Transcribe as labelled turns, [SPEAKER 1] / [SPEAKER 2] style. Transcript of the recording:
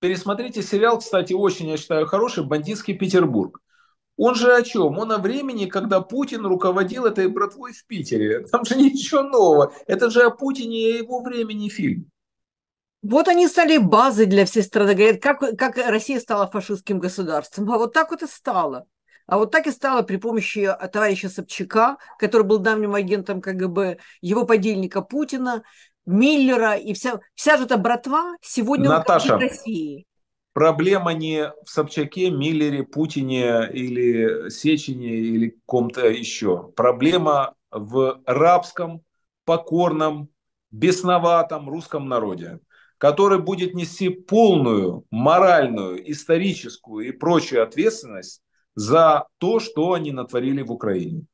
[SPEAKER 1] пересмотрите сериал, кстати, очень, я считаю, хороший, «Бандитский Петербург». Он же о чем? Он о времени, когда Путин руководил этой братвой в Питере. Там же ничего нового. Это же о Путине и его времени фильм.
[SPEAKER 2] Вот они стали базой для всей страны. Говорят, как, как Россия стала фашистским государством. А вот так вот и стало. А вот так и стало при помощи товарища Собчака, который был давним агентом КГБ, его подельника Путина, Миллера и вся, вся же эта братва сегодня
[SPEAKER 1] Наташа, России. Проблема не в Собчаке, Миллере, Путине или Сечине или ком-то еще. Проблема в рабском, покорном, бесноватом русском народе, который будет нести полную моральную, историческую и прочую ответственность за то, что они натворили в Украине.